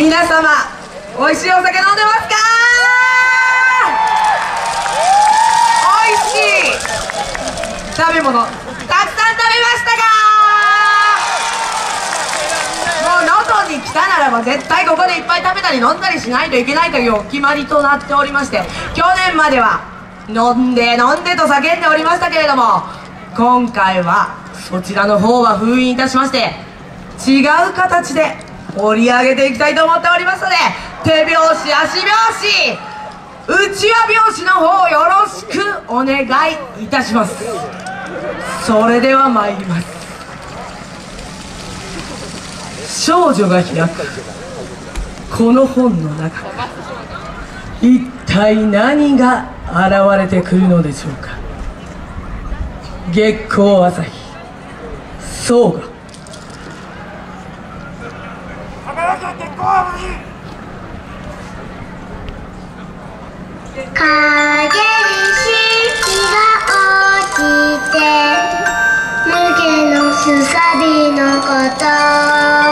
皆様美味しいお酒飲んでますか？美味しい。食べ物たくさん食べましたか？もう能登に来たならば絶対ここでいっぱい食べたり飲んだりしないといけないというお決まりとなっておりまして去年までは飲んで飲んでと叫んでおりましたけれども今回はそちらの方は封印いたしまして違う形で盛り上げていきたいと思っておりますので手拍子足拍子うちわ拍子の方よろしくお願いいたします。それでは参ります。少女が開く。この本の中一体何が現れてくるのでしょうか。月光朝日そうが影に日が落ちて抜けのすさびのこと。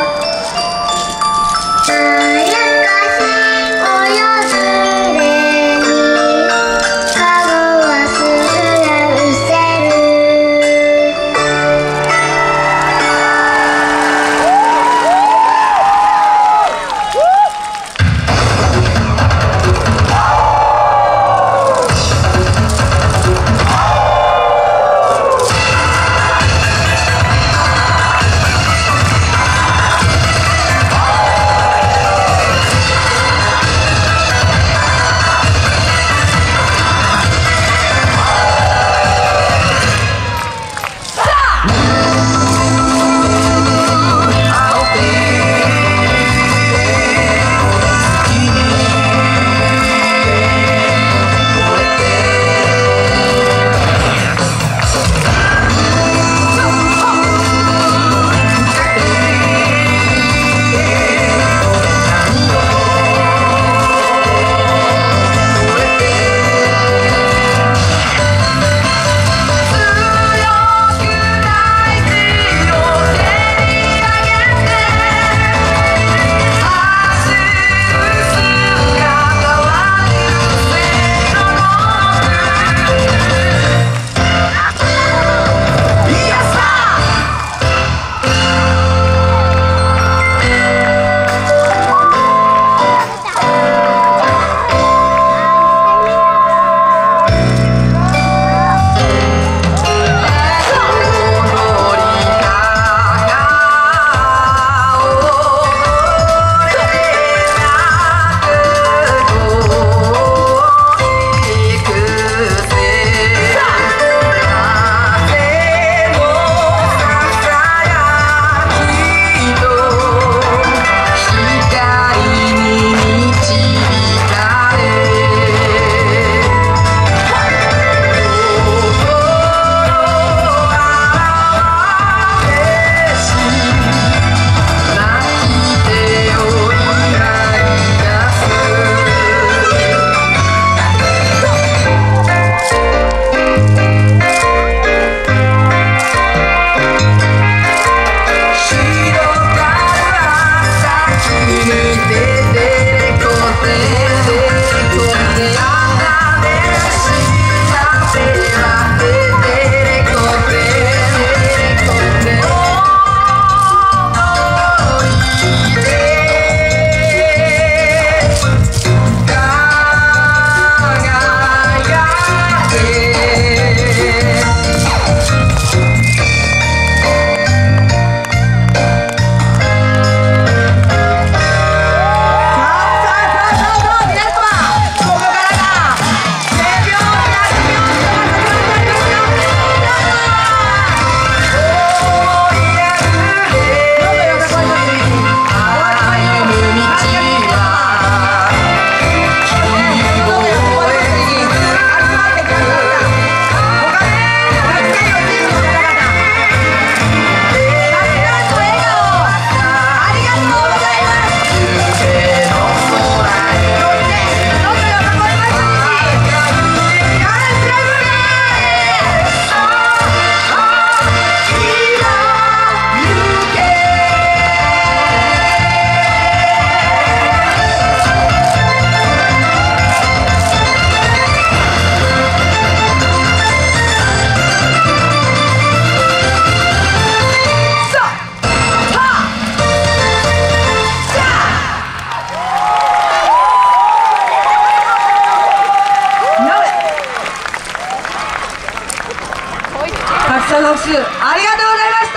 ありがとうございまし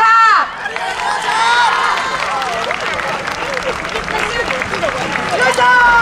た。